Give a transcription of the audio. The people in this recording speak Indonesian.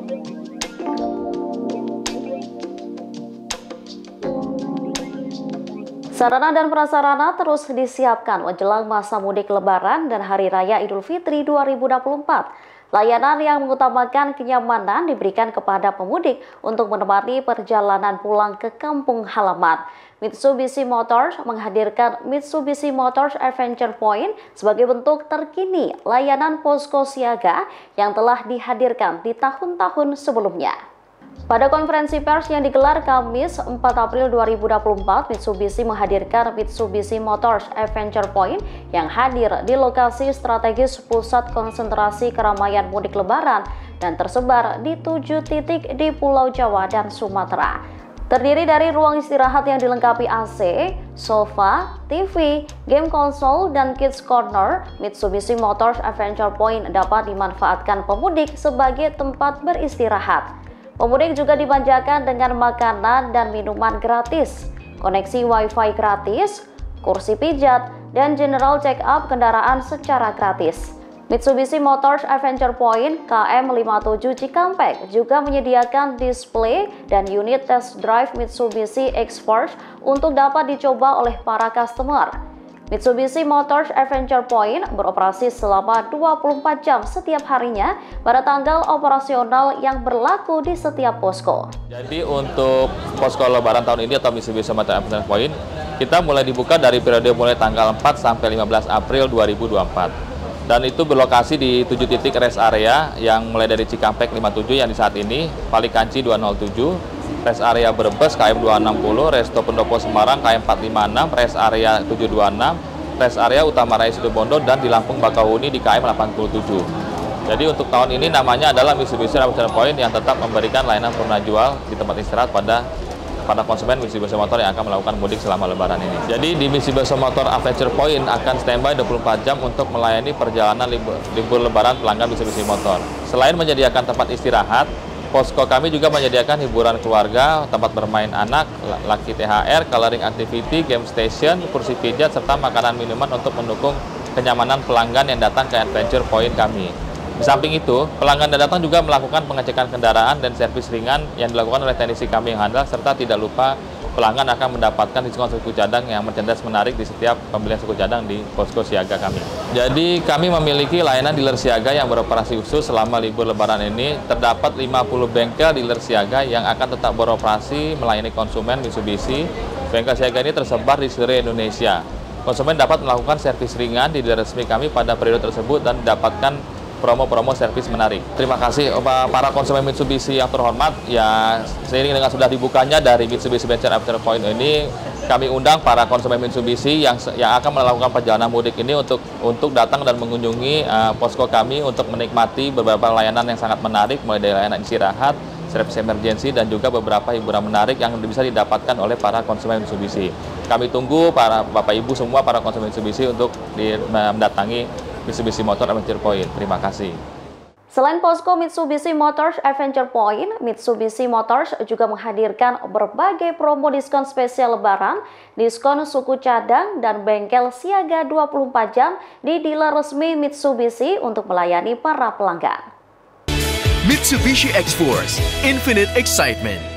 thank you. Sarana dan prasarana terus disiapkan menjelang masa mudik lebaran dan Hari Raya Idul Fitri 2024. Layanan yang mengutamakan kenyamanan diberikan kepada pemudik untuk menemani perjalanan pulang ke kampung halaman. Mitsubishi Motors menghadirkan Mitsubishi Motors Adventure Point sebagai bentuk terkini layanan posko siaga yang telah dihadirkan di tahun-tahun sebelumnya. Pada konferensi pers yang digelar Kamis 4 April 2024, Mitsubishi menghadirkan Mitsubishi Motors Adventure Point yang hadir di lokasi strategis pusat konsentrasi keramaian mudik lebaran dan tersebar di tujuh titik di Pulau Jawa dan Sumatera. Terdiri dari ruang istirahat yang dilengkapi AC, sofa, TV, game konsol, dan kids corner, Mitsubishi Motors Adventure Point dapat dimanfaatkan pemudik sebagai tempat beristirahat. Pemudik juga dimanjakan dengan makanan dan minuman gratis, koneksi wifi gratis, kursi pijat, dan general check-up kendaraan secara gratis. Mitsubishi Motors Adventure Point KM57 Cikampek juga menyediakan display dan unit test drive Mitsubishi X-Force untuk dapat dicoba oleh para customer. Mitsubishi Motors Adventure Point beroperasi selama 24 jam setiap harinya pada tanggal operasional yang berlaku di setiap posko. Jadi untuk posko lebaran tahun ini atau Mitsubishi Motors Adventure Point, kita mulai dibuka dari periode mulai tanggal 4 sampai 15 April 2024. Dan itu berlokasi di 7 titik rest area yang mulai dari Cikampek 57 yang di saat ini, Palikanci 207, rest area Brebes KM 260, Resto Pendopo Semarang KM 456, rest area 726, rest area Utama Raya Situbondo dan di Lampung Bakauheni di KM 87. Jadi untuk tahun ini namanya adalah Mitsubishi Adventure Point yang tetap memberikan layanan purna jual di tempat istirahat pada pada konsumen Mitsubishi Motor yang akan melakukan mudik selama lebaran ini. Jadi di Mitsubishi Motor Adventure Point akan standby 24 jam untuk melayani perjalanan libur, libur lebaran pelanggan Mitsubishi Motor. Selain menyediakan tempat istirahat, Posko kami juga menyediakan hiburan keluarga, tempat bermain anak, laki THR, coloring activity, game station, kursi pijat, serta makanan minuman untuk mendukung kenyamanan pelanggan yang datang ke Adventure Point kami. Di samping itu, pelanggan yang datang juga melakukan pengecekan kendaraan dan servis ringan yang dilakukan oleh teknisi kami yang handal, serta tidak lupa pelanggan akan mendapatkan diskon suku cadang yang merchandise menarik di setiap pembelian suku cadang di posko siaga kami. Jadi kami memiliki layanan dealer siaga yang beroperasi khusus selama libur lebaran ini. Terdapat 50 bengkel dealer siaga yang akan tetap beroperasi melayani konsumen Mitsubishi. Bengkel siaga ini tersebar di seluruh Indonesia. Konsumen dapat melakukan servis ringan di dealer resmi kami pada periode tersebut dan dapatkan promo-promo servis menarik. Terima kasih para konsumen Mitsubishi yang terhormat. Ya, seiring dengan sudah dibukanya dari Mitsubishi Venture After Point ini, kami undang para konsumen Mitsubishi yang yang akan melakukan perjalanan mudik ini untuk untuk datang dan mengunjungi uh, posko kami untuk menikmati beberapa layanan yang sangat menarik mulai dari layanan istirahat, servis emergensi dan juga beberapa hiburan menarik yang bisa didapatkan oleh para konsumen Mitsubishi. Kami tunggu para Bapak Ibu semua para konsumen Mitsubishi untuk di, mendatangi Mitsubishi Motor Adventure Point. Terima kasih. Selain posko Mitsubishi Motors Adventure Point, Mitsubishi Motors juga menghadirkan berbagai promo diskon spesial lebaran, diskon suku cadang, dan bengkel siaga 24 jam di dealer resmi Mitsubishi untuk melayani para pelanggan. Mitsubishi X-Force, Infinite Excitement